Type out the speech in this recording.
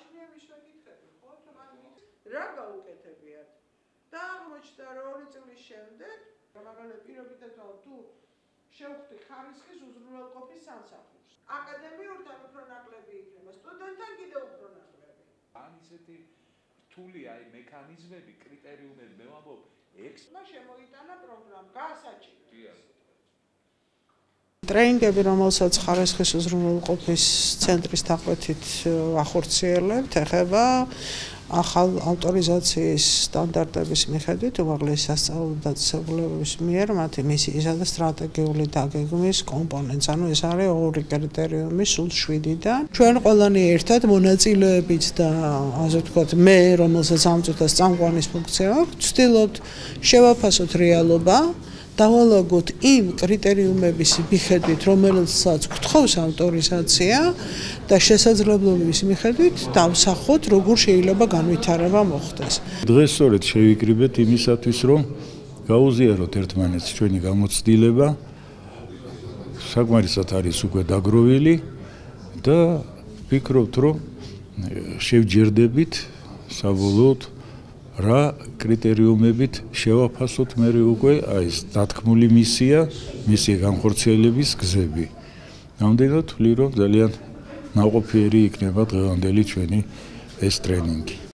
გააჩნია მისვეკითხები, ხო, თუ მან რა გაუკეთებიათ? და აღმოჩნდა, რომ ორი წლის შემდეგ, მაგალითად, პირობითად თუ შევხვდი ხარისხის უზრუნველყოფის სამსახურს. აკადემიურთან უფრო ნაკლები იქნება, სტუდენტთან კიდევ უფრო ნაკლები. ან ისეთი რთული აი მექანიზმები, კრიტერიუმები, მე ვამბობ, ექს და შემოიტანა პროგრამა, გაასაჭიროა. ტრეინინგები, რომელსაც ხარისხის უზრუნველყოფის ცენტრის დაყვეთით ახორციელებთ, ეხება ახალ ავტორიზაციის სტანდარტების მიხედვით უმაღლესი სასწავლო დაწესებულებების მიერ მათი მისიისა და სტრატეგიული დაგეგმვის კომპონენტს. ანუ ეს არის ორი კრიტერიუმი სულ 7-დან. ჩვენ ყველანი ერთად მონაწილეებით და ასე ვთქვათ, მე რომელსაც ამ წუთას წამყვანის ფუნქცია აქვს, ვცდილობთ შევაფასოთ რეალობა დავალაგოთ იმ კრიტერიუმების მიხედვით, რომელსაც გთხოვს ავტორიზაცია და შესაძლებლობების მიხედვით დავსახოთ, როგორ შეიძლება განვითარება მოხდეს. დღეს სწორედ შევიკრიბეთ იმისათვის, რომ გაუზიაროთ ერთმანეთს ჩვენი გამოცდილება. საკმარისად არის უკვე დაგროვილი და ვფიქრობთ, რომ შევჯერდებით საბოლოოდ რა კრიტერიუმებით შევაფასოთ მე უკვე აი ეს დათქმული მისია, მისი განხორციელების გზები. ნამდვილად ვთვლი რომ ძალიან ნაყოფიერი იქნება დღევანდელი ჩვენი ეს ტრენინგი.